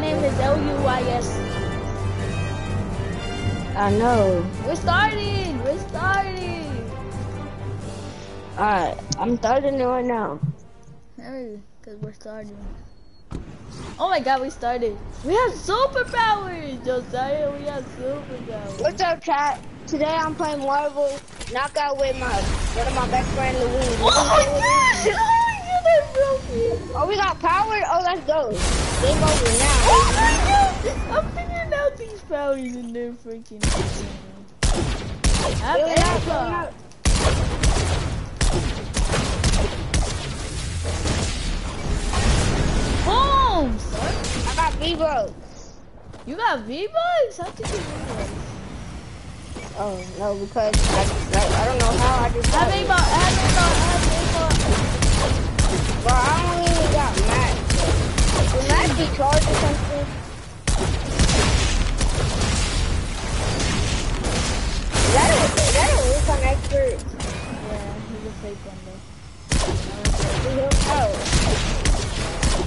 name is L-U-Y-S. I know. We're starting! We're starting! Alright, I'm starting it right now. Hurry, because we're starting. Oh my god, we started. We have superpowers! Josiah, we have superpowers. What's up, chat? Today I'm playing Marvel Knockout with my one of my best friend Louise. Oh my god! Oh, we got power? Oh, let's go. Game over now. Oh I'm figuring out these powers in there, freaking. I'm Boom! I got V-Bucks. You got V-Bucks? How did you V-Bucks? Oh, no, because I, I don't know how I just got Bro, I don't even got Max. Will Max be charged or something? That that expert? Yeah, he's a fake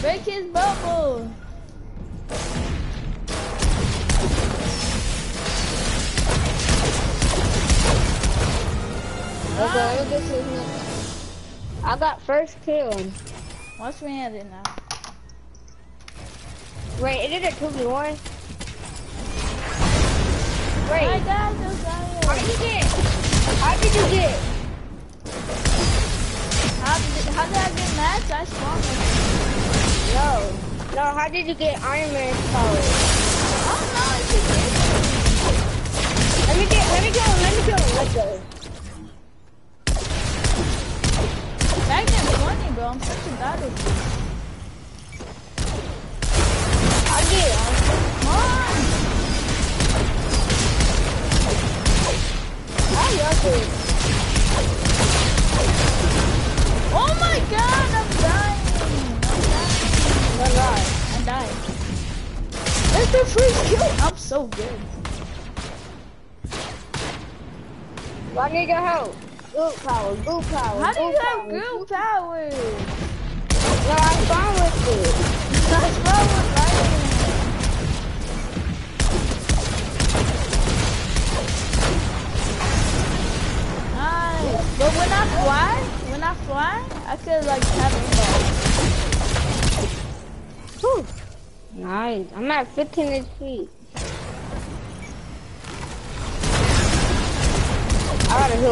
Break his bubble! okay, me get next. I got first kill. Watch me at it now. Wait, is it a 2v1? My Wait, God, how Josiah! did you get? How did you get? How did, how did I get matched? I spawned No. No, how did you get Iron Man's power? I don't know. Let me get, let me him, let me him, let's go. Bro. I'm such a. Come on! I. Oh my god, I'm dying! I'm dying. I'm dying. That's the first kill! I'm so good. I need your help. Group power, group power. How do you have group power? No, I spawned with it. That's wrong with Ryan. Nice. But when I fly, when I fly, I could like have a Whew. Nice. I'm at 15 HP. Uh.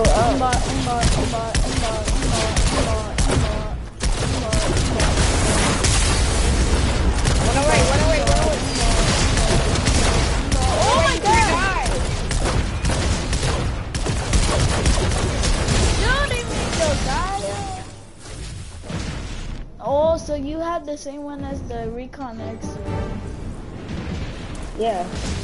Oh so you have the same one as the recon X. Yeah.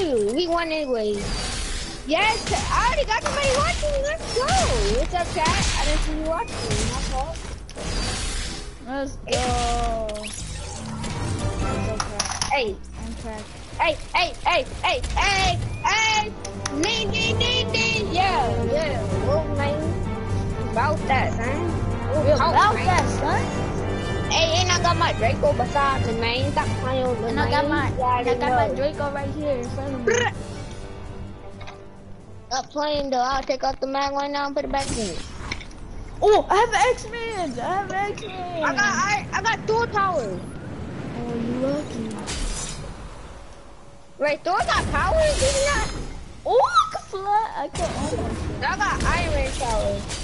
you. We won anyway. Yes, I already got somebody watching. Let's go. What's up, chat? I didn't see you watching. My fault. Let's go. Hey, I'm cracked. hey, hey, hey, hey, hey, hey. Ding, ding, ding, ding. Yeah, yeah. Oh, man. About that, son. Oh, about that, son. Hey, and I got my Draco beside me, man. Stop playing with me, And I got my, I got my. Draco right here in front of me. Stop playing, though. I'll take out the mag right now and put it back in. Oh, I have X-Men. I have X-Men. I got, I, I got Thor powers. Oh, you lucky. Wait, Thor got powers? Did he not? Oh, I can fly. I can almost. I got Iron powers.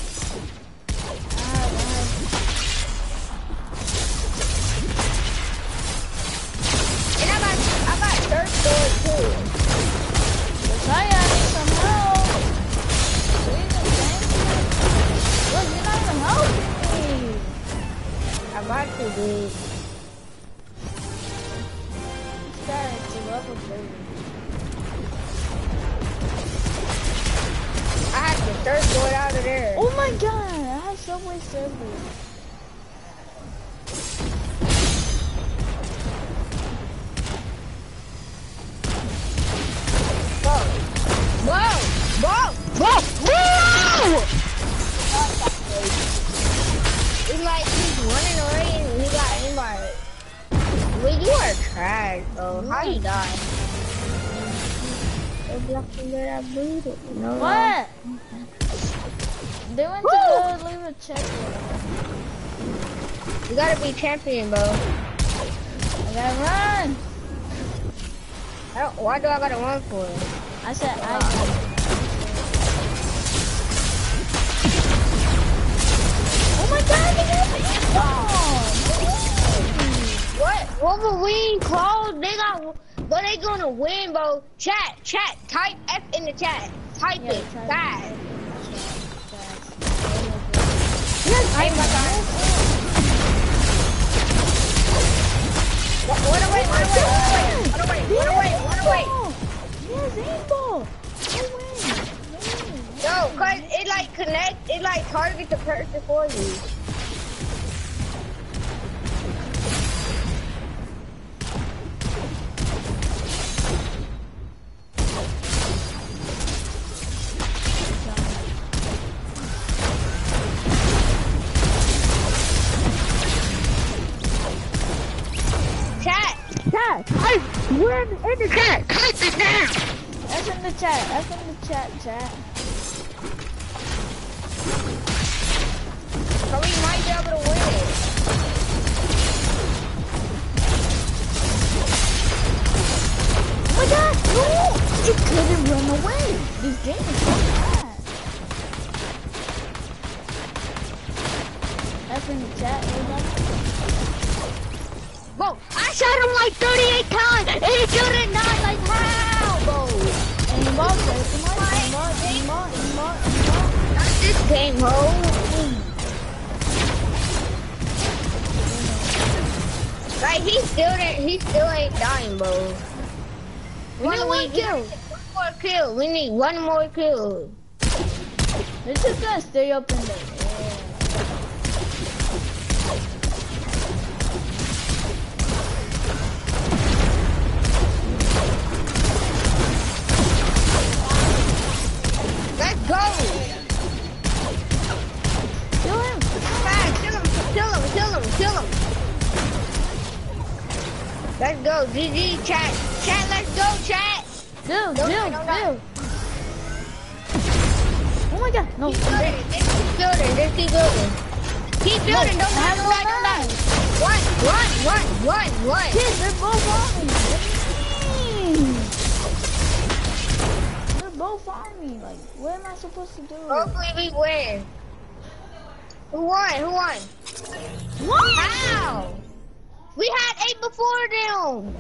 third door too. Josiah, I need some help. Jesus, thank you. Look, you're not even helping me. I got to level. I have to third door out of there. Oh my god, I have Subway Surfers. No. What? They went Woo! to go leave a check. You gotta be champion, bro. I gotta run. I don't, why do I gotta run for it? I said I gotta. Oh my god, they got the What? Wolverine, Claw, they got, but they gonna win, bro. Chat, chat, type F in the chat. Type Yeah, it, fast. Yes, my Run away, run away, run away, run away, run away, run away. Yes, way. No, cause it like connect, it like target the person for you. Chat, chat. So we might be able to win. Oh my god, no! You couldn't run away. This game is so bad. That's in the chat. Bro, I shot him like 38 times and he couldn't die like how, bro? Aimbot, aimbot, aimbot, Not this game, ho. Like he still didn't, he still ain't dying, bro. We need one kill. One more kill. We need one more kill. They're just gonna stay up in the go, GG, chat. Chat, let's go, chat. Dude, Don't dude, die, don't die. dude. Oh my god, no. Keep building, just keep building, just keep building. Keep building, don't die, don't no die, don't die. One, one, one, one, one. Kids, they're both on me. What do you mean? They're both on me. Like, what am I supposed to do? Hopefully we win. Who won? Who won? What? How? We had eight before them.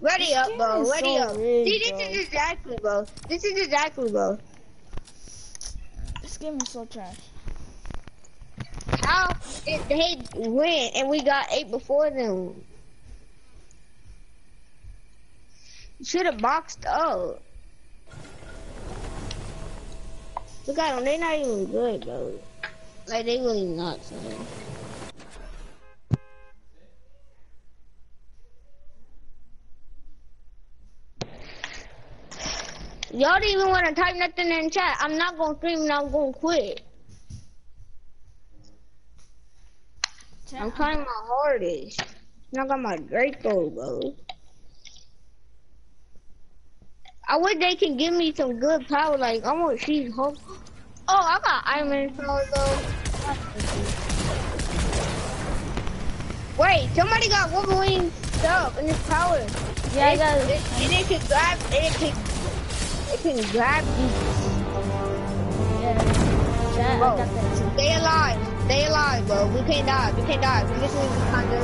Ready This up, bro. Ready so up. rigged, See, this bro. is exactly, bro. This is exactly, bro. This game is so trash. How did they win and we got eight before them? Should have boxed up. Look at them. They're not even good, bro. Like, they really not, so. Y'all didn't even want to type nothing in chat. I'm not gonna stream and I'm gonna quit. I'm trying my hardest. And I got my Draco, bro. I wish they can give me some good power. Like, I want She's Hulk. Oh, I got Iron power, though. Wait, somebody got Wolverine stuff in his power. Yeah, I got it. And it can grab, and it can, it can grab you. Yeah. I Bro. that. Stay alive. Stay alive, bro. We can't die. We can't die. We just need to kind of.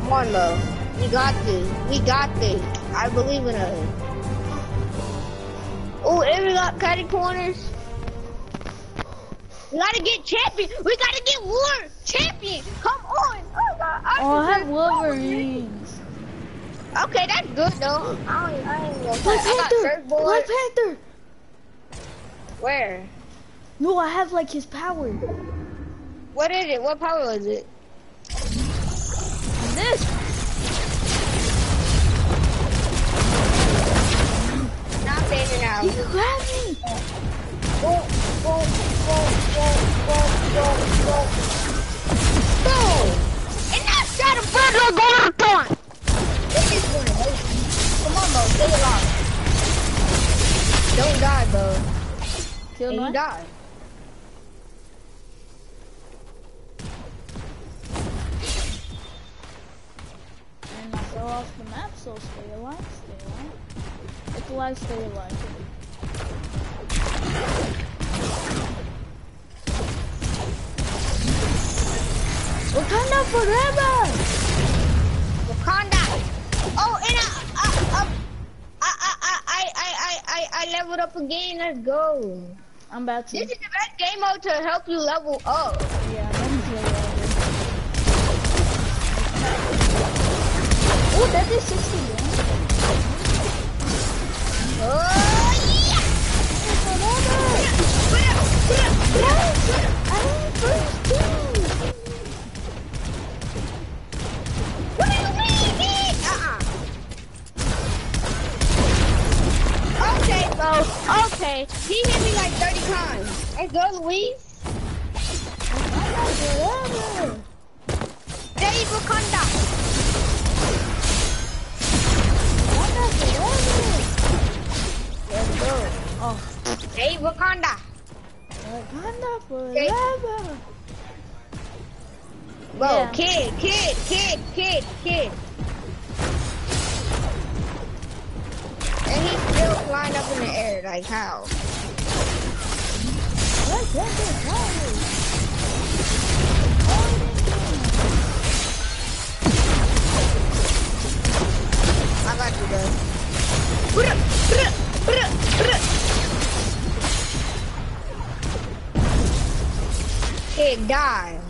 Come on, bro. We got this. We got this. I believe in us. Oh, and we got cutting corners. We gotta get champion. We gotta get war champion. Come on. Oh, God. I, Oh, I have oh, Wolverines. Okay, that's good though. I, ain't- I ain't gonna Black Panther! surfboard. Black Panther! Where? No, I have like his power. What is it? What power is it? This. Not saying it now. He can grab me. Go, go, go, go, go, go, go. Go! And now shot a burglar going on. Don't die, bro. Kill And you die. And I fell off the map, so stay alive, stay alive. Stay alive, stay alive. Wakanda forever! Wakanda. Oh, and I, I, I, I, I, leveled up again. Let's go. I'm about to. This is the best game mode to help you level up. Yeah, let me play over. Ooh, that is 60 Wakanda forever! Bro, Yeah. kid, kid, kid, kid, kid. And he's still flying up in the air. Like, how? I got you, bro. Kid, die.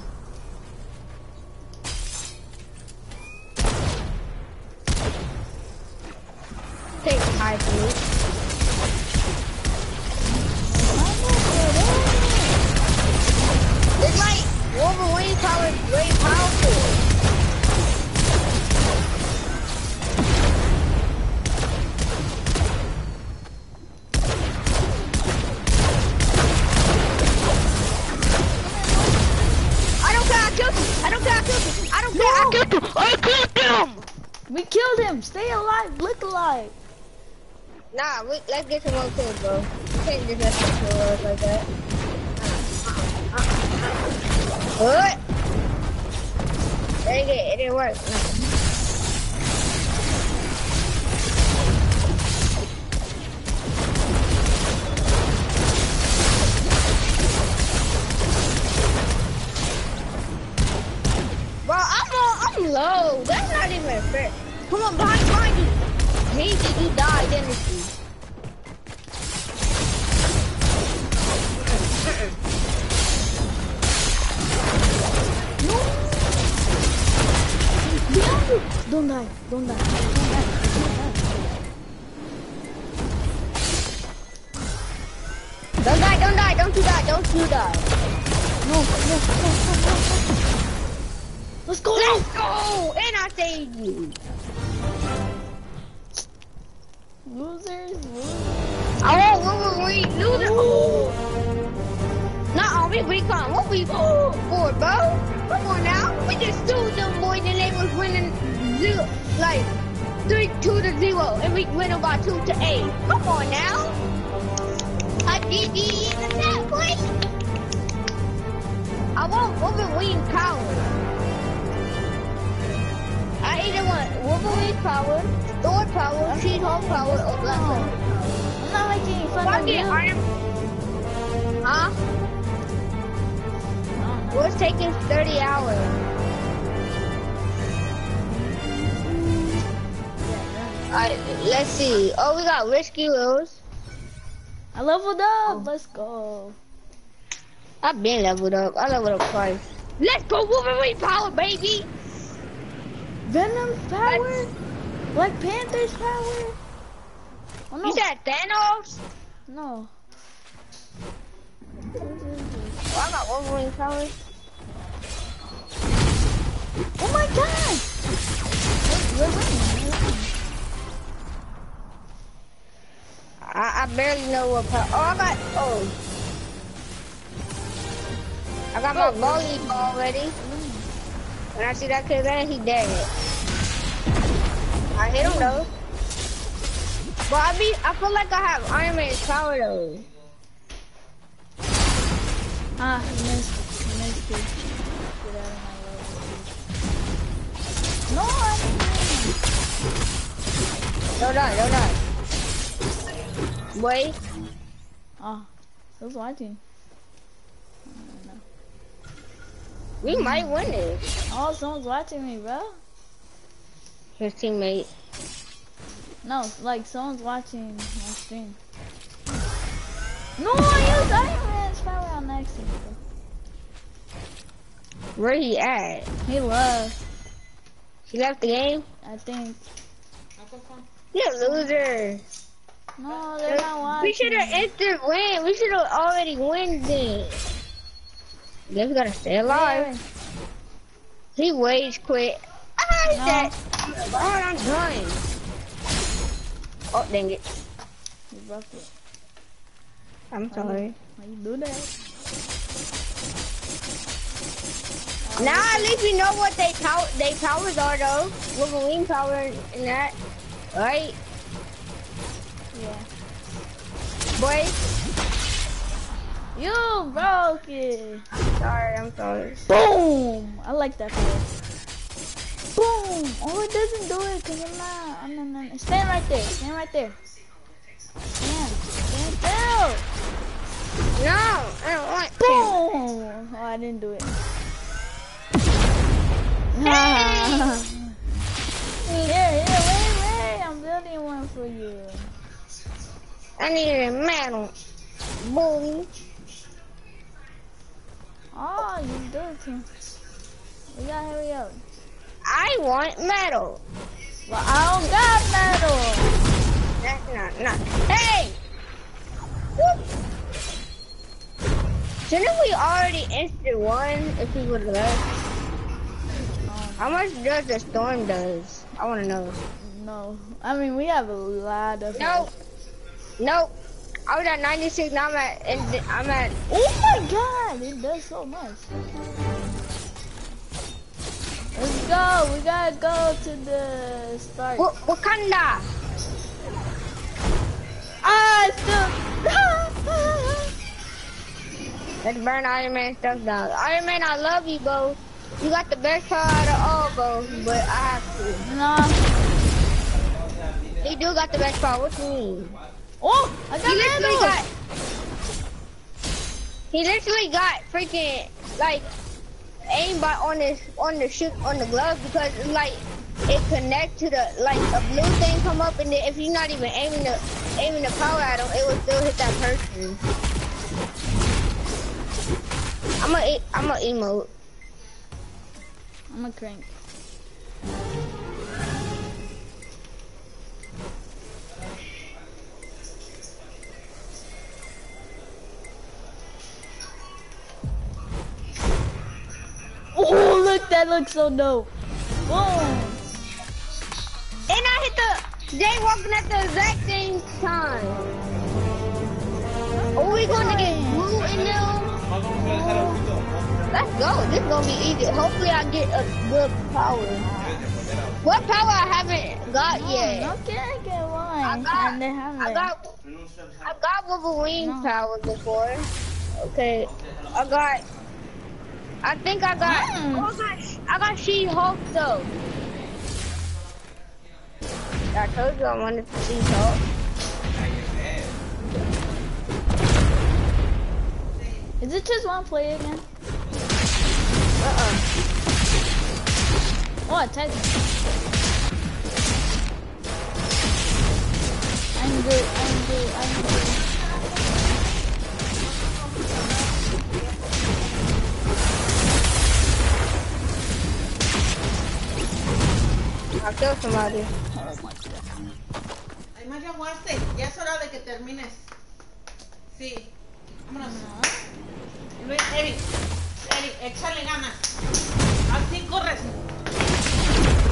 Stay alive! Look alive! Nah, we, let's get some more kills, bro. You can't just let them kill us like that. What? Dang it, it didn't work. I saved you. Losers, losers. I want Wolverine loser. Oh. Not on me recon. What we for, bro? Come on now. We just sued them boys and they was winning zero, like three two to zero, and we winning by two to eight. Come on now. I did in the net, boy. I want Wolverine power. I either want Wolverine power, Thor power, She-Hulk power, or Black Panther. I'm not making fun If I of get you. Iron, huh? Well, it's taking 30 hours. Alright, let's see. Oh, we got Risky Reels. I leveled up. Oh. Let's go. I've been leveled up. I leveled up twice. Let's go Wolverine power, baby! Venom's power? Black Panther's power? Oh, no. You said Thanos? No. Oh, I got Wolverine power. Oh my god! We're winning. We're winning. I, I barely know what power. Oh, I got. Oh. I got my oh. volleyball ready. When I see that kid there, he dead. I hit him though. But I mean, I feel like I have Iron Man's power though. Ah, missed. Missed it. Get out of my way. No, I didn't. Don't die, don't die. Wait. Oh, who's watching? We might win this. Oh, someone's watching me, bro. His teammate. No, like someone's watching my stream. No, I used Iron Man's power on accident. Where he at? He left, He left the game? I think. You a loser. No, they're not watching. We should have instant win. We should have already win then. Guess we gotta stay alive. He wage quit. I hate No. that. Oh, I'm done. Oh, dang it. You broke it. I'm sorry. Why you do that? Now at least we know what they power they powers are though. Wolverine power and that. Right? Yeah. Boy. You broke it. Sorry, I'm sorry. Boom! I like that play. Boom! Oh, it doesn't do it because I'm not. I'm not, not. Stand right there. Stand right there. Stand. Stand still. No, I don't want to. Boom! Oh, I didn't do it. here, here, wait, wait. I'm building one for you. I need a medal. Boom. Oh, you do too. We gotta hurry up. I want metal. Well, I don't got metal. That's not, not. Hey! Whoop. Shouldn't we already instant one if we would have left? How much does the storm does? I want to know. No, I mean we have a lot of. Nope. Nope. I was at 96, now I'm at, and I'm at, Oh my god, it does so much. Let's go. We gotta go to the start. Wa- Wakanda. Ah, still. Let's burn Iron Man stuff down. Iron Man, I love you, bro. You got the best power out of all, bro, but I have to. nah. He do got the best power. What do you mean? Oh, I He got literally metal. got. He literally got freaking like aimbot on his on the shoot on the glove because it's like it connect to the like a blue thing come up and then if you're not even aiming the aiming the power at him, it will still hit that person. I'm a I'm a emote. I'm a crank. That looks so dope. Boom. And I hit the they walking at the exact same time. Are we gonna get blue in them? Oh, let's go. This is gonna be easy. Hopefully I get a good power. What power I haven't got yet? No, can't get one. I got, I got, I got Wolverine No. power before. Okay, I got, I think I got, Mm. oh, I got, I got She-Hulk though. I told you I wanted to see Hulk. Is it just one player again? Uh-uh. Oh, takes me. I'm good, I'm good, I'm good. I killed somebody. Oh my god. Ay, más aguaste. Ya es hora de que termines. Sí. Vámonos. Luis, Eric. Eric, échale ganas. Así corres.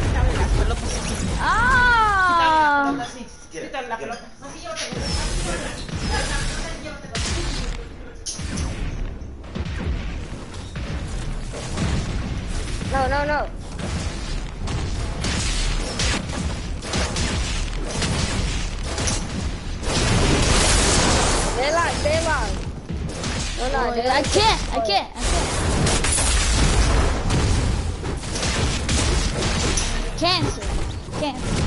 Quítale las pelotas. Quítale las Ah! pelotas, sí. Quítale la pelota. Así llévatelo. Pelota y llévatelo. No, no, no. Stay alive, stay alive. No, no, Oh, stay I can't, I can't, I can't. Cancer. Cancer.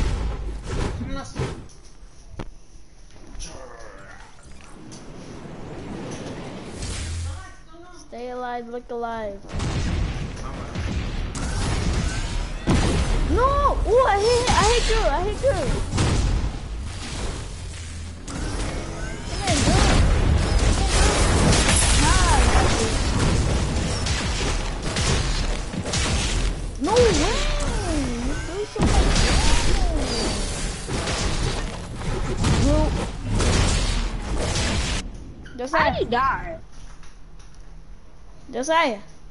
Stay alive, look alive. No! Ooh, I hit, I hit you, I hit you. No way! You threw so much damage. You. How Josiah, you die? Josiah.